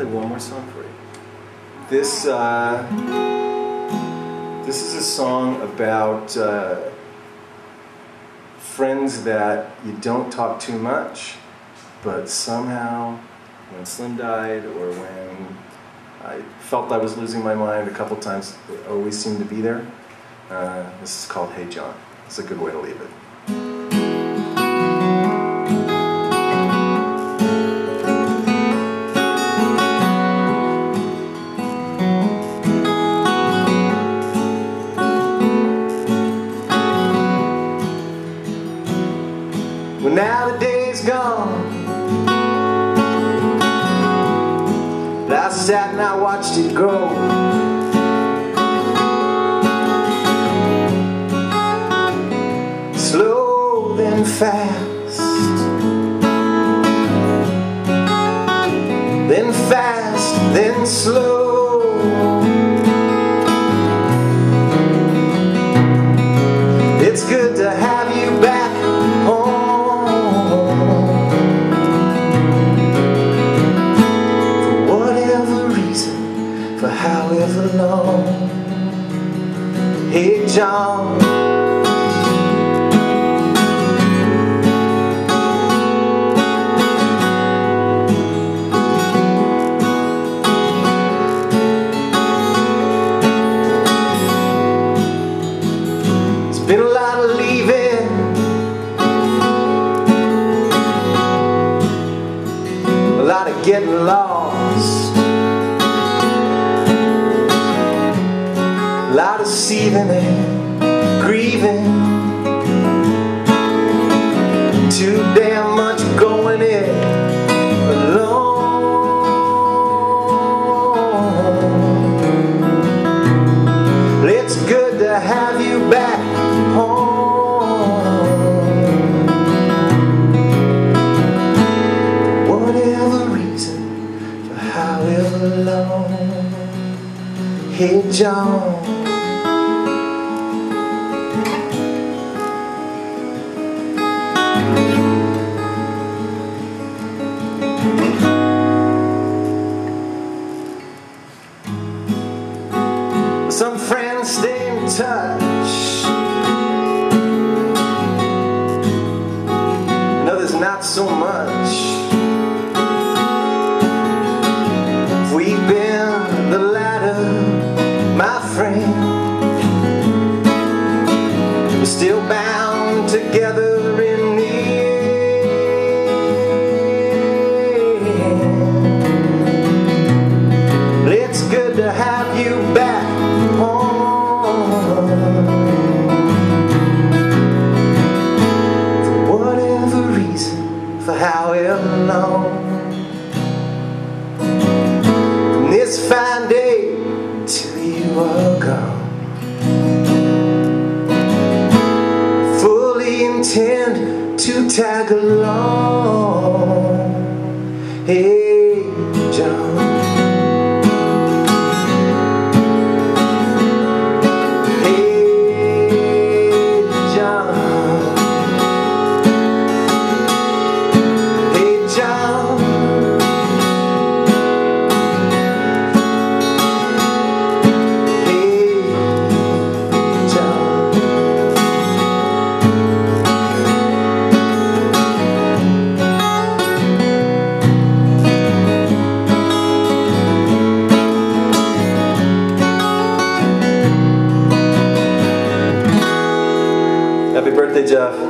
play one more song for you. This, uh, this is a song about uh, friends that you don't talk too much, but somehow when Slim died or when I felt I was losing my mind a couple times, they always seemed to be there. Uh, this is called Hey Jon. It's a good way to leave it. Well, now the day's gone. But I sat and I watched it grow. Slow then fast. Then fast, then slow. Hey, Jon. It's been a lot of leaving. A lot of getting lost. Lot of seething and grieving. Hey, Jon. Some friends stay in touch. And others not so much. Still bound together in the end. It's good to have you back home. For whatever reason, for however long. From this fine day till you are gone. Intend to tag along. Hey, birthday, Jeff.